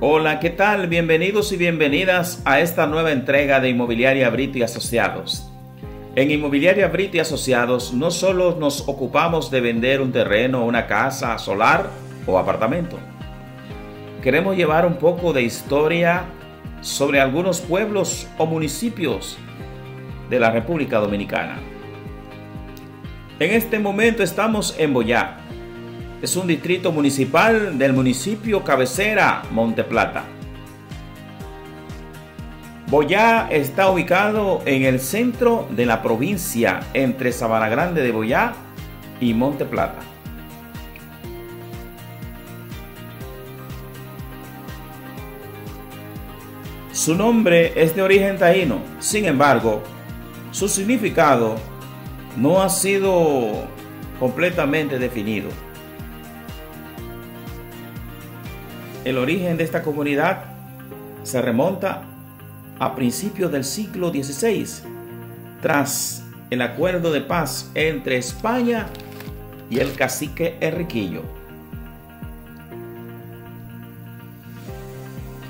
Hola, ¿qué tal? Bienvenidos y bienvenidas a esta nueva entrega de Inmobiliaria Brito y Asociados. En Inmobiliaria Brito y Asociados no solo nos ocupamos de vender un terreno, una casa, solar o apartamento. Queremos llevar un poco de historia sobre algunos pueblos o municipios de la República Dominicana. En este momento estamos en Boyá, es un distrito municipal del municipio cabecera Monte Plata. Boyá está ubicado en el centro de la provincia entre Sabana Grande de Boyá y Monte Plata. Su nombre es de origen taíno, sin embargo, su significado no ha sido completamente definido. El origen de esta comunidad se remonta a principios del siglo XVI, tras el acuerdo de paz entre España y el cacique Enriquillo.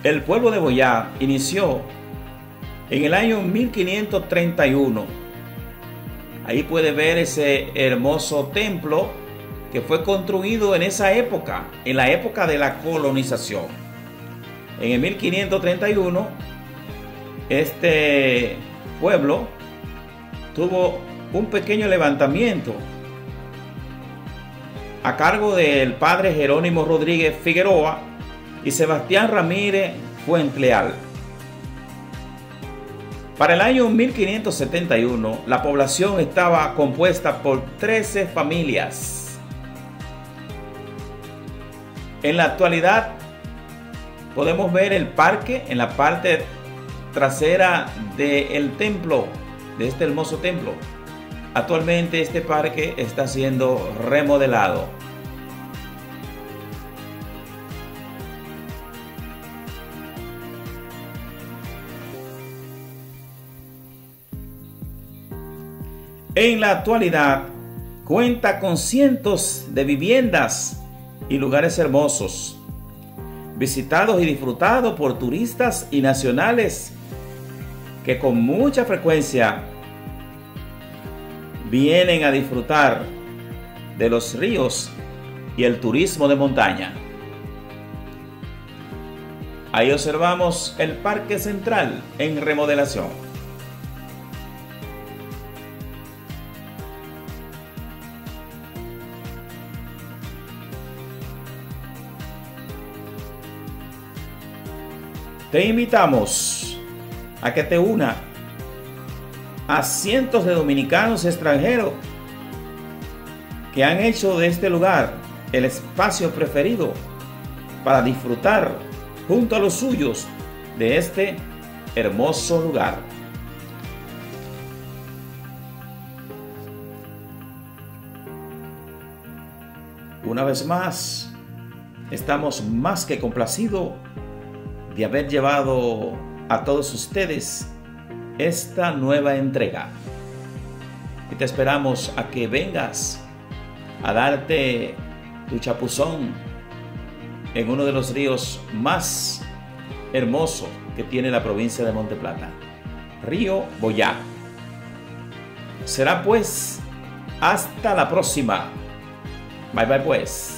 El pueblo de Boyá inició en el año 1531. Ahí puede ver ese hermoso templo que fue construido en esa época, en la época de la colonización. En el 1531, este pueblo tuvo un pequeño levantamiento a cargo del padre Jerónimo Rodríguez Figueroa y Sebastián Ramírez Fuentleal. Para el año 1571, la población estaba compuesta por 13 familias en la actualidad podemos ver el parque en la parte trasera del templo, de este hermoso templo. Actualmente este parque está siendo remodelado. En la actualidad cuenta con cientos de viviendas y lugares hermosos, visitados y disfrutados por turistas y nacionales que con mucha frecuencia vienen a disfrutar de los ríos y el turismo de montaña. Ahí observamos el Parque Central en remodelación. Te invitamos a que te una a cientos de dominicanos extranjeros que han hecho de este lugar el espacio preferido para disfrutar junto a los suyos de este hermoso lugar. Una vez más, estamos más que complacidos de haber llevado a todos ustedes esta nueva entrega. Y te esperamos a que vengas a darte tu chapuzón en uno de los ríos más hermosos que tiene la provincia de Monte Plata, Río Boyá. Será pues hasta la próxima. Bye bye pues.